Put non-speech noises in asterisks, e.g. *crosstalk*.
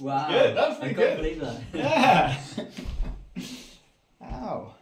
Wow. Good. That was pretty I good. can't believe that. Yeah. *laughs* Ow.